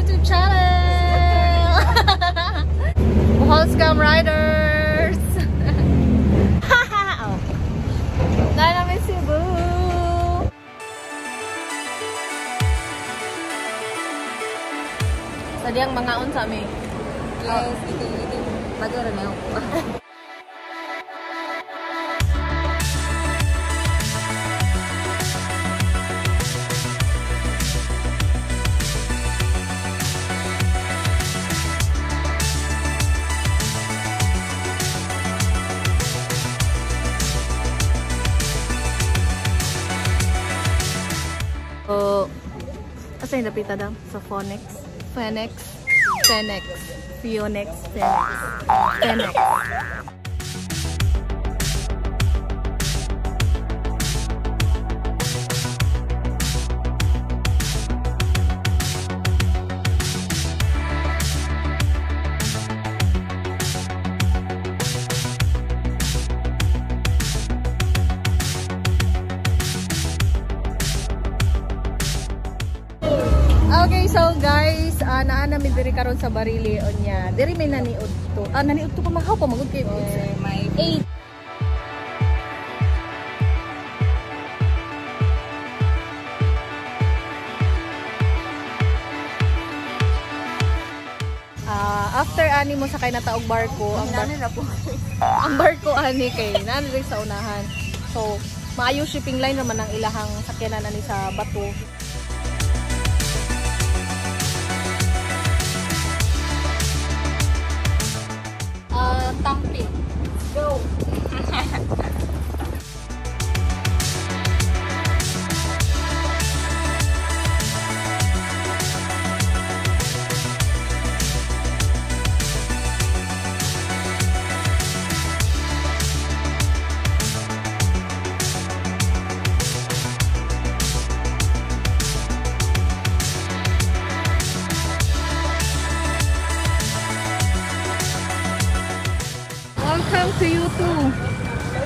YouTube channel. Welcome riders. Dynamic Cebu. Tadi yang mengaun sami. Yes, itu itu. Batu remeo. So, asa yung napita daw? Sa Phoenix? Phoenix? Phoenix. Phoenix. Phoenix. Phoenix. Okay, so guys, uh, naa namin diri karon sa Barili onya. Diri may naniud to. Ah, naniud to kumahaw pa magud kay Eh, may 8 Ah, after ani mo sakay na taog barko, ang bar po. ang barko ani kay nani rin sa unahan. So, maayo shipping line naman ang ilahang sakyanan ani sa bato.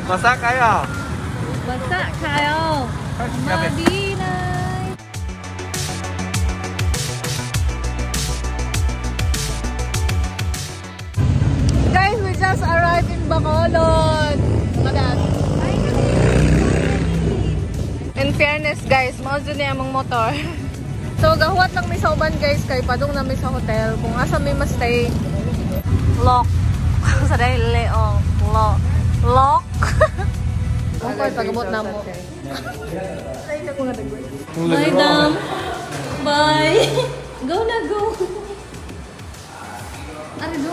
Masak kayo. Basta kayo. Gabi. Madinay. Guys, we just arrived in Bacolod. Madam. In fairness guys, dyan niya among motor. So, gahuat lang may sauban guys, kay padung na may sa hotel. Kung asa may ma-stay, lock. sa dahil leong, lock. Lock. Ang ko'y pagabot na mo. Bye, Dam. Bye. Go na, go. Ano, go.